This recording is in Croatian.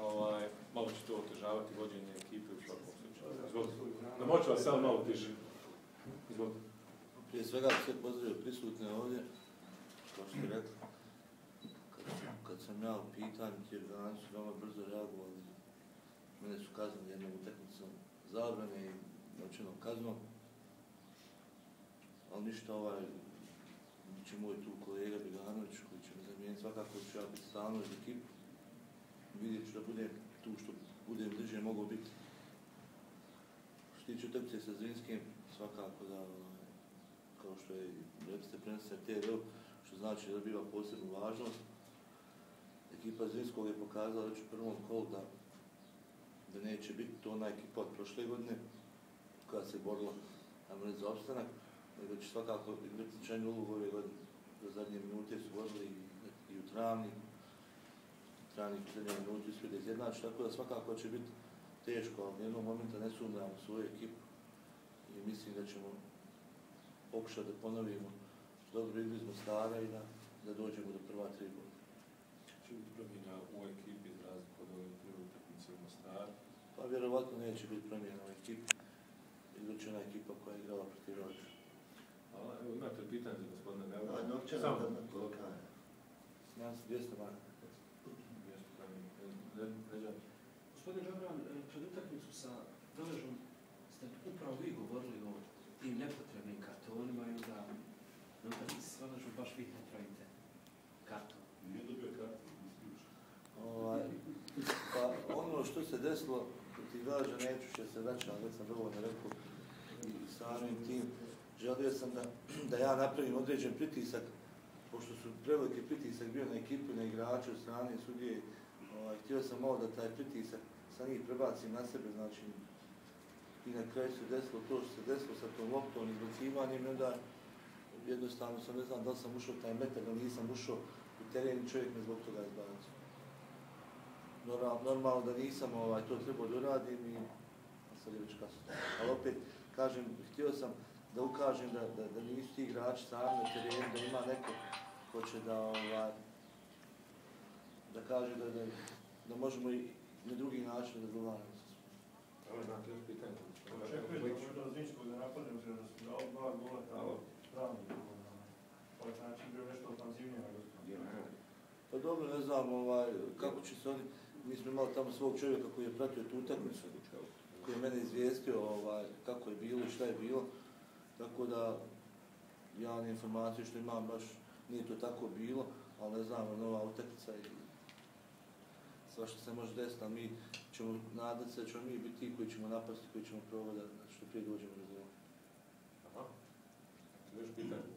Ovaj, malo će to otežavati vođenje ekipe u svakom slučaju. Izvolite. Da moću vas samo malo tiše. Izvolite. Prije svega sve pozdravio prisutne ovdje, što ste rekli. Kad, sam ja u pitanju, ti su veoma brzo reagovali. Mene su kaznili jednom utakmicom zabrane i novčanom kaznom. Ali ništa ovaj, će moj tu kolega Beganović koji će zamijeniti, svakako ću ja biti stalno iz ekipu. Vidjet ću da budem tu što budem bliže mogao biti. Što tiče utakmice sa Zrinskim, svakako da ovaj, kao što je rekli ste prenose TRL, što znači da biva posebnu važnost. Ekipa Zrinskog je pokazala već u prvom kolu da, da neće biti to ona ekipa od prošle godine koja se borila na za opstanak, nego će svakako igrati značajnu ulogu ove godine. Do zadnje minute su borili i, i u travni, travni u zadnje minute su da izjednači, tako da svakako će biti teško, ali jednog momenta ne sumnjamo svoju ekipu i mislim da ćemo pokušati da ponovimo dobro igru iz Mostara i da, da dođemo do prva tri boda. Će biti promjena u ekipi za razliku od ove prve utakmice u Mostaru? Pa vjerovatno neće biti promjena u ekipi. Iduća ona ekipa koja je igrala protiv Rođa. Hvala. Evo imate pitanje za gospodina Gavra? A novčana Se 200 maraka. Mjesto promjene. Ne- Neđan? Gospodin Žabran, e, pred utakmicu sa Veležom ste upravo vi govorili o tim nepotrebnim kartonima i onda na utakmici sa Veležom baš vi napravite karton. Nije dobio kartu, isključio. Ovaj, pa ono što se desilo, protiv Veleža neću še se vraćam, već sam dovoljno rekao i samim tim. Želio sam da, da ja napravim određen pritisak, pošto su preveliki pritisak bio na ekipu na igrače od strane sudije, ovaj, htio sam malo da taj pritisak sa njih prebacim na sebe, znači i na kraju se desilo to što se desilo sa tom loptom, izbacivanjem i onda jednostavno sam ne znam da li sam ušao taj metar ili nisam ušao u teren i čovjek me zbog toga izbacio. Normalno, da nisam ovaj, to trebao da uradim i sad je već kasno. Ali opet, kažem, htio sam da ukažem da, da, da nisu ti igrači sami na terenu, da ima neko ko će da, ovaj, da kaže da, da, da možemo i na drugi način da svojim. Evo još pitanje Očekujete Gavrilovića? možda da napadne, obzirom da su dao dva gola tamo, gol. Pa znači bio nešto ofanzivnije na gospodinu. Pa dobro, ne znam ovaj, kako će se oni, mi smo imali tamo svog čovjeka koji je pratio tu utakmicu, koji je mene izvijestio ovaj, kako je bilo i šta je bilo, tako da ja informacije što imam baš nije to tako bilo, ali ne znam, nova utakmica i svašta se može desiti, ali mi ćemo nadati se da ćemo mi biti ti koji ćemo napasti, koji ćemo da što prije dođemo do zela. Aha. Još pitanje